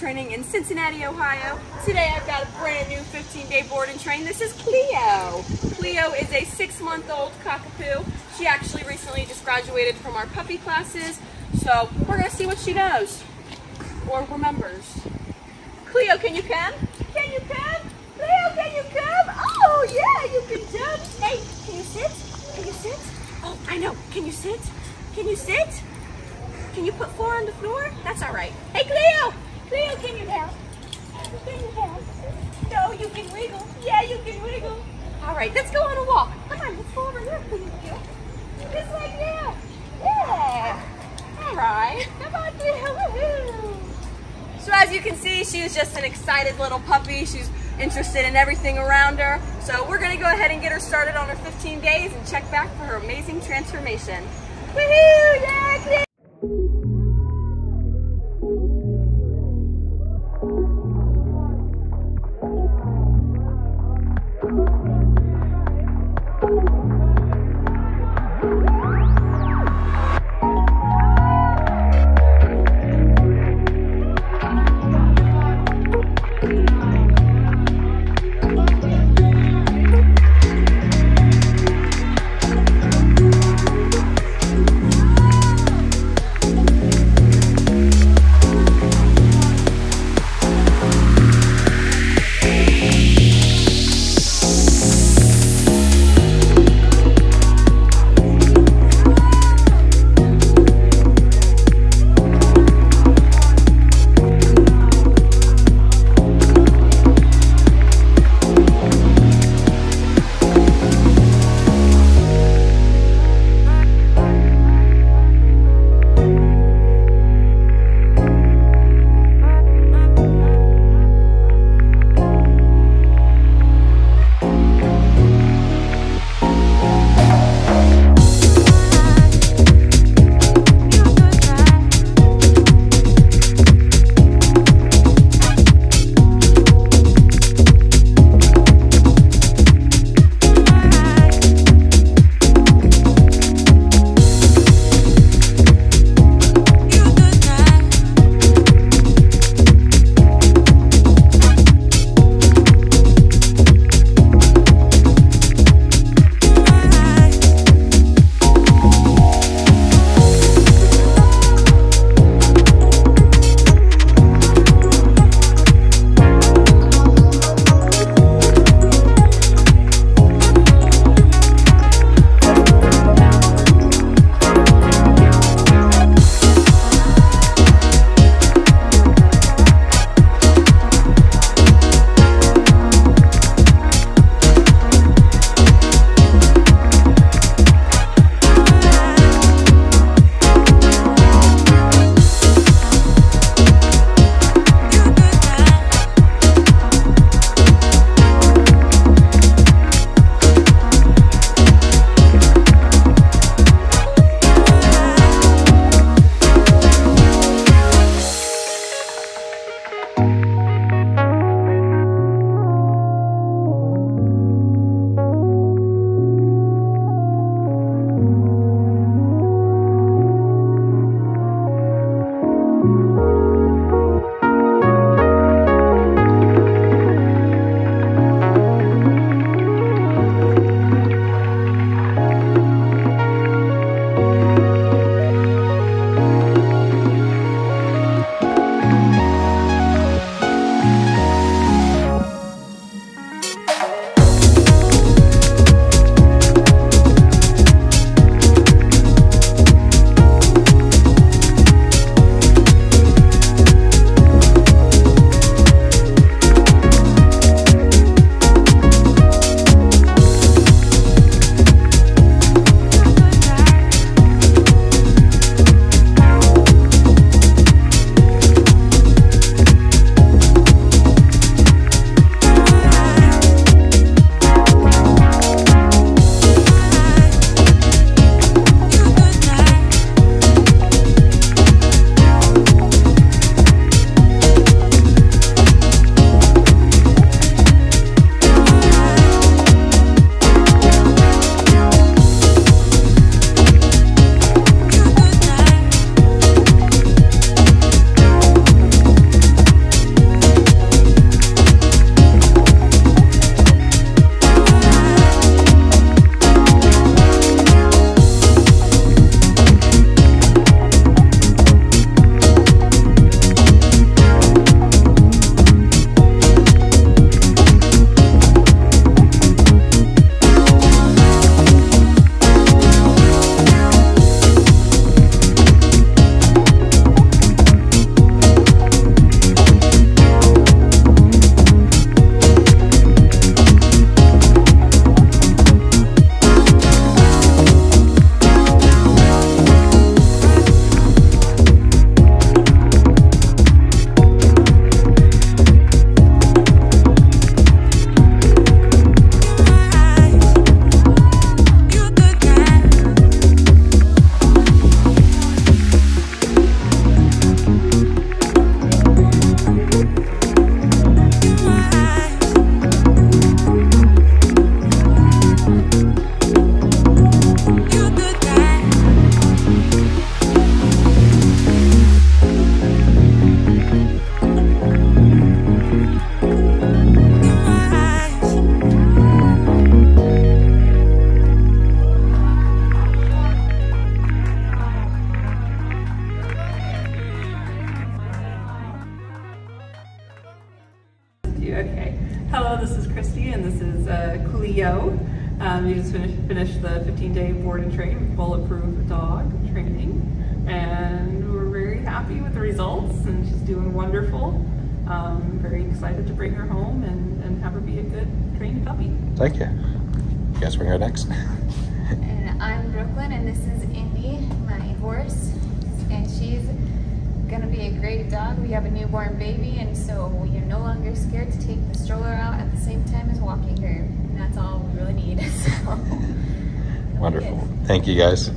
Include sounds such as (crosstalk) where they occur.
training in Cincinnati, Ohio. Today I've got a brand new 15-day board and train. This is Kleo. Kleo is a six-month-old cockapoo. She actually recently just graduated from our puppy classes, so we're gonna see what she knows or remembers. Kleo, can you come? Can you come? Kleo, can you come? Oh, yeah, you can jump. Hey, can you sit? Can you sit? Oh, I know. Can you sit? Can you sit? Can you put four on the floor? That's all right. Hey, Kleo! Kleo, can you help? Can you help? No, you can wiggle. Yeah, you can wiggle. All right, let's go on a walk. Come on, let's go over here, Kleo. Just like that. Yeah. All right. Come on. Woohoo. So as you can see, she's just an excited little puppy. She's interested in everything around her. So we're gonna go ahead and get her started on her 15 days and check back for her amazing transformation. Woohoo! Yeah, you. Okay. Hello, this is Christy, and this is uh, Coolio. Um, you just finished, finished the 15-day board and train with Bulletproof Dog training, and we're very happy with the results, and she's doing wonderful. Um, very excited to bring her home and, and have her be a good trained puppy. Thank you. You guys bring her next. And I'm Brooklyn, and this is Indy, my horse, and she's gonna be a great dog. We have a newborn baby, and so we are no longer scared to take the stroller out at the same time as walking her. And that's all we really need. (laughs) So, Wonderful. Thank you guys.